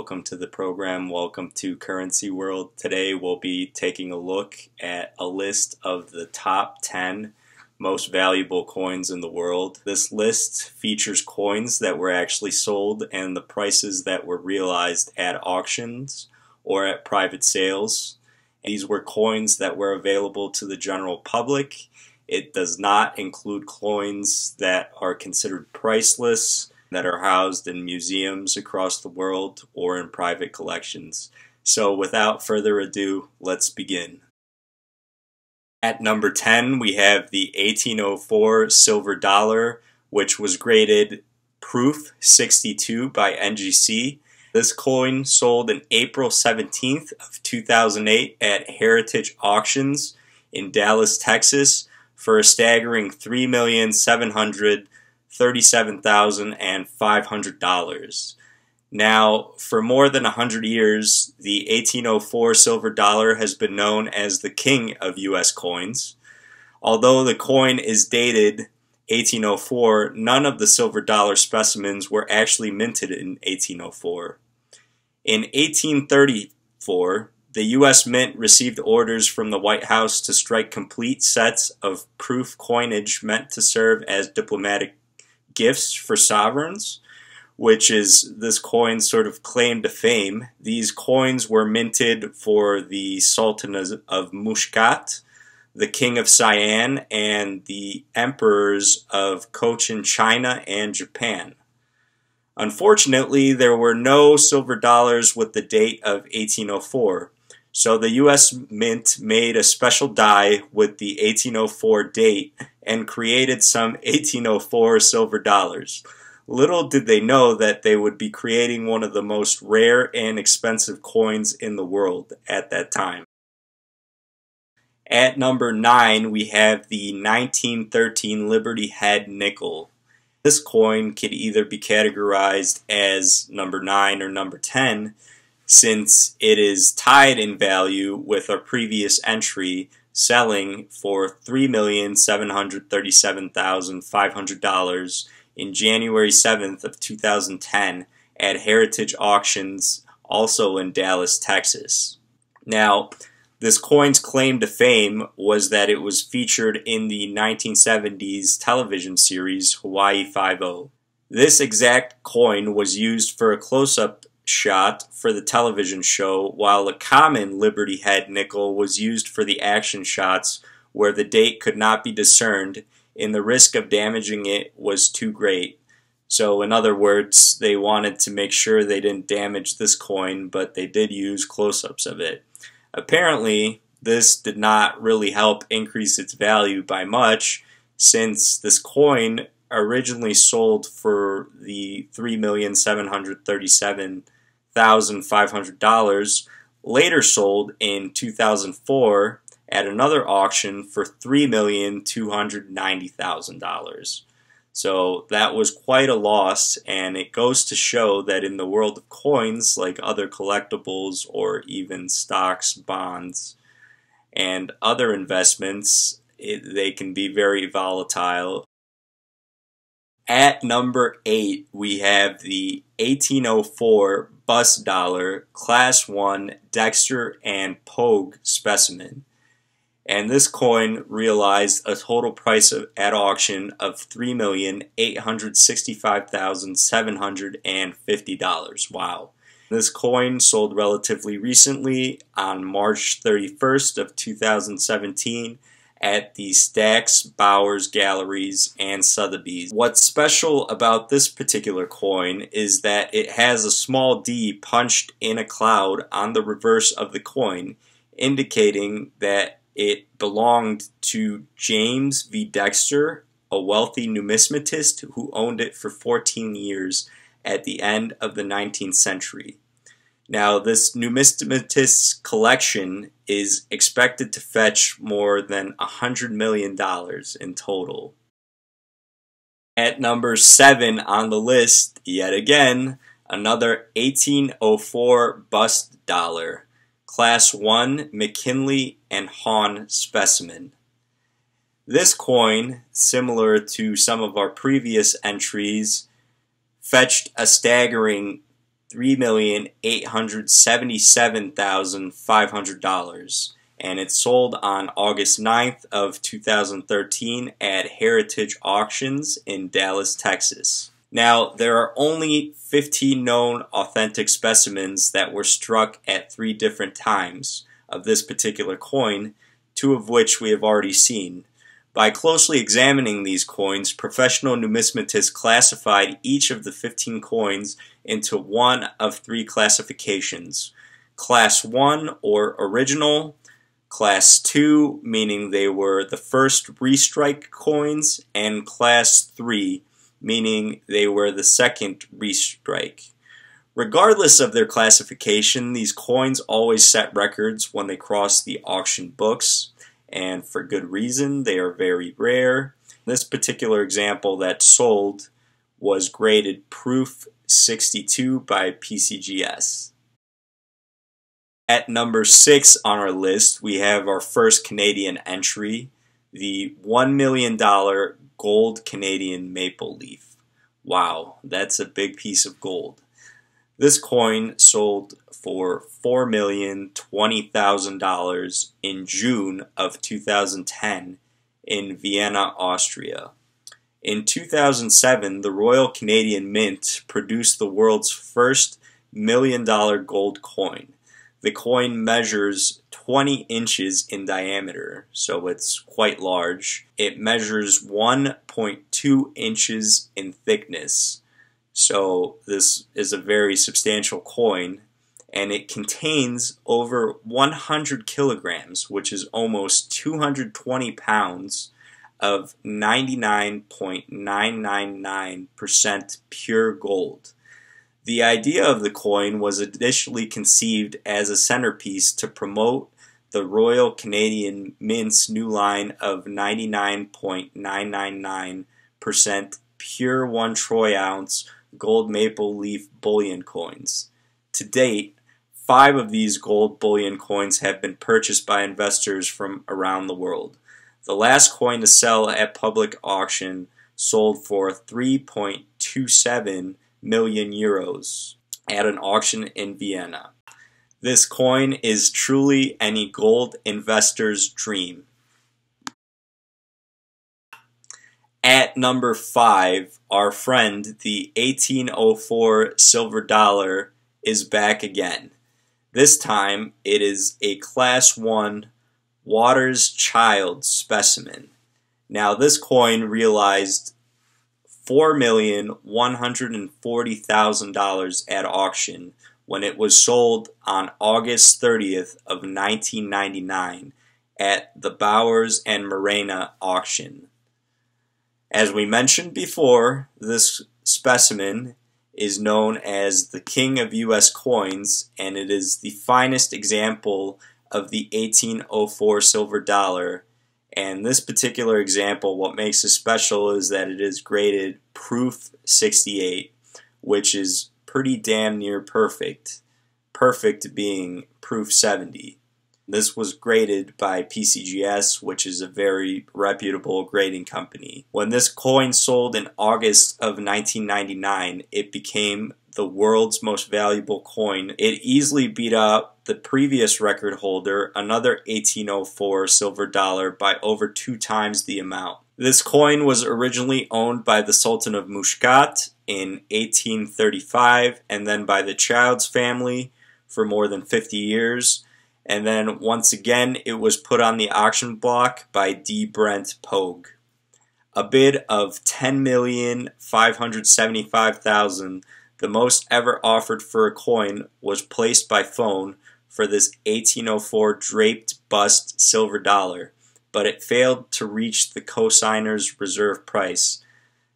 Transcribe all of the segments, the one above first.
welcome to the program. Welcome to Currency World. Today we'll be taking a look at a list of the top 10 most valuable coins in the world. This list features coins that were actually sold and the prices that were realized at auctions or at private sales. These were coins that were available to the general public. It does not include coins that are considered priceless, that are housed in museums across the world or in private collections. So, without further ado, let's begin. At number 10, we have the 1804 silver dollar, which was graded proof 62 by NGC. This coin sold in April 17th of 2008 at Heritage Auctions in Dallas, Texas for a staggering $3,737,500. Now, for more than 100 years, the 1804 silver dollar has been known as the king of U.S. coins. Although the coin is dated 1804, none of the silver dollar specimens were actually minted in 1804. In 1834, the U.S. Mint received orders from the White House to strike complete sets of proof coinage meant to serve as diplomatic gifts for sovereigns which is this coin's sort of claim to fame. These coins were minted for the Sultan of Muscat, the King of Siam, and the emperors of Cochin China and Japan. Unfortunately, there were no silver dollars with the date of 1804, so the U.S. Mint made a special die with the 1804 date and created some 1804 silver dollars. Little did they know that they would be creating one of the most rare and expensive coins in the world at that time. At number 9, we have the 1913 Liberty Head Nickel. This coin could either be categorized as number 9 or number 10, since it is tied in value with our previous entry selling for $3,737,500 in January 7th of 2010 at Heritage Auctions, also in Dallas, Texas. Now, this coin's claim to fame was that it was featured in the 1970s television series Hawaii Five-O. This exact coin was used for a close-up shot for the television show, while a common Liberty Head nickel was used for the action shots where the date could not be discerned and the risk of damaging it was too great. So, in other words, they wanted to make sure they didn't damage this coin, but they did use close ups of it. Apparently, this did not really help increase its value by much, since this coin originally sold for the $3,737,500, later sold in 2004 at another auction for $3,290,000. So that was quite a loss, and it goes to show that in the world of coins, like other collectibles or even stocks, bonds, and other investments, it, they can be very volatile. At number 8, we have the 1804 bust dollar Class 1 Dexter and Pogue specimen and this coin realized a total price of, at auction of $3,865,750. Wow. This coin sold relatively recently on March 31st of 2017 at the Stack's, Bowers Galleries, and Sotheby's. What's special about this particular coin is that it has a small d punched in a cloud on the reverse of the coin, indicating that it belonged to James V. Dexter, a wealthy numismatist who owned it for 14 years at the end of the 19th century. Now, this numismatist's collection is expected to fetch more than $100 million in total. At number 7 on the list, yet again, another 1804 bust dollar. Class 1 Mickley and Hawn specimen. This coin, similar to some of our previous entries, fetched a staggering $3,877,500 and it sold on August 9th of 2013 at Heritage Auctions in Dallas, Texas. Now, there are only 15 known authentic specimens that were struck at three different times of this particular coin, two of which we have already seen. By closely examining these coins, professional numismatists classified each of the 15 coins into one of three classifications. Class 1 or original, Class 2 meaning they were the first restrike coins, and Class 3 meaning they were the second restrike. Regardless of their classification, these coins always set records when they cross the auction books and for good reason. They are very rare. This particular example that sold was graded Proof 62 by PCGS. At number 6 on our list, we have our first Canadian entry, the $1 million gold Canadian maple leaf. Wow, that's a big piece of gold. This coin sold for $4,020,000 in June of 2010 in Vienna, Austria. In 2007, the Royal Canadian Mint produced the world's first million dollar gold coin. The coin measures 20 inches in diameter, so it's quite large. It measures 1.2 inches in thickness. So this is a very substantial coin and it contains over 100 kilograms, which is almost 220 pounds of 99.999% pure gold. The idea of the coin was initially conceived as a centerpiece to promote the Royal Canadian Mint's new line of 99.999% pure 1 troy ounce gold maple leaf bullion coins. To date, five of these gold bullion coins have been purchased by investors from around the world. The last coin to sell at public auction sold for 3.27 million euros at an auction in Vienna. This coin is truly any gold investor's dream. At number five, our friend, the 1804 silver dollar, is back again. This time, it is a Class 1 Watters Child specimen. Now, this coin realized $4,140,000 at auction when it was sold on August 30th of 1999 at the Bowers and Merena auction. As we mentioned before, this specimen is known as the King of U.S. coins, and it is the finest example of the 1804 silver dollar. And this particular example, what makes it special is that it is graded proof 68, which is pretty damn near perfect. Perfect being proof 70. This was graded by PCGS, which is a very reputable grading company. When this coin sold in August of 1999, it became the world's most valuable coin. It easily beat out the previous record holder, another 1804 silver dollar, by over two times the amount. This coin was originally owned by the Sultan of Muscat in 1835 and then by the Childs family for more than 50 years. And then once again, it was put on the auction block by D. Brent Pogue. A bid of $10,575,000, the most ever offered for a coin, was placed by phone for this 1804 draped bust silver dollar, but it failed to reach the cosigner's reserve price.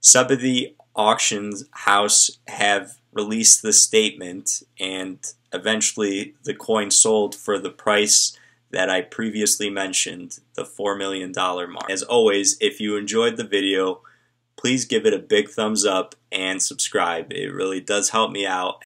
Sotheby Auctions House have released the statement and eventually the coin sold for the price that I previously mentioned, the $4 million mark. As always, if you enjoyed the video, please give it a big thumbs up and subscribe. It really does help me out.